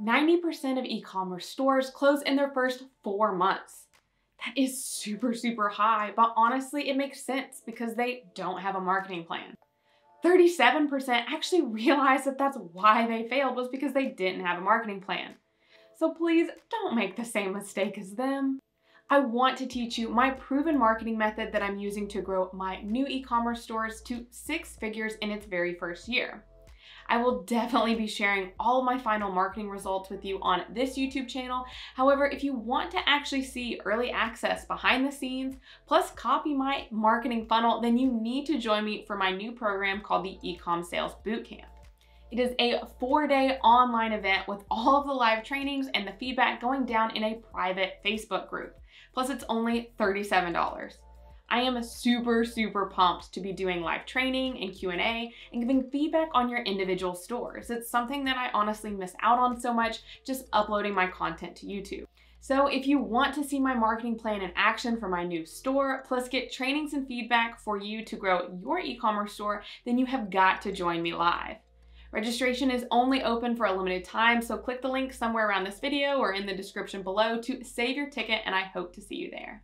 90% of e-commerce stores close in their first four months. That is super, super high, but honestly, it makes sense because they don't have a marketing plan. 37% actually realized that that's why they failed was because they didn't have a marketing plan. So please don't make the same mistake as them. I want to teach you my proven marketing method that I'm using to grow my new e-commerce stores to six figures in its very first year. I will definitely be sharing all of my final marketing results with you on this YouTube channel. However, if you want to actually see early access behind the scenes, plus copy my marketing funnel, then you need to join me for my new program called the Ecom Sales Bootcamp. It is a four day online event with all of the live trainings and the feedback going down in a private Facebook group. Plus it's only $37. I am super, super pumped to be doing live training and Q&A and giving feedback on your individual stores. It's something that I honestly miss out on so much just uploading my content to YouTube. So if you want to see my marketing plan in action for my new store, plus get trainings and feedback for you to grow your e-commerce store, then you have got to join me live. Registration is only open for a limited time, so click the link somewhere around this video or in the description below to save your ticket and I hope to see you there.